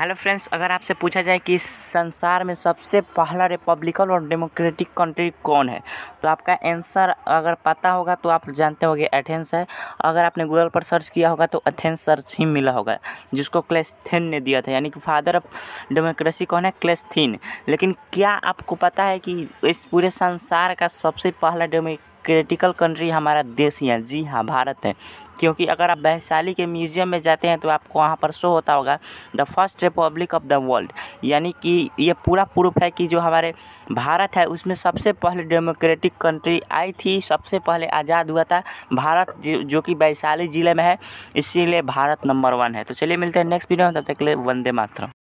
Hello friends अगर आपसे पूछा जाए कि संसार में सबसे पहला रिपब्लिकन और डेमोक्रेटिक कंट्री कौन है तो आपका आंसर अगर पता होगा तो आप जानते होंगे एथेंस है। अगर आपने गूगल पर सर्च किया होगा तो एथेंस सर्च ही मिला होगा, जिसको क्लेस्थीन ने दिया था। यानी कि फादर ऑफ़ डेमोक्रेसी कौन है? क्लेस्थीन लेकिन क्या आपको पता है कि इस पूरे संसार का सबसे पहला डेमो क्रिटिकल कंट्री हमारा देश ही है। जी हाँ भारत है। क्योंकि अगर आप वैशाली के म्यूज़ियम में जाते हैं तो आपको वहाँ पर शो होता होगा the first republic of the world यानी कि ये पूरा प्रूफ है कि जो हमारे भारत है, उसमें सबसे पहले डेमोक्रेटिक कंट्री आई थी। सबसे पहले आज़ाद हुआ था भारत, जो कि वैशाली ज़िले में है। इसीलिए भारत नंबर वन है। तो चलिए मिलते हैं नेक्स्ट वीडियो में, तब तक के लिए वंदे मातरम।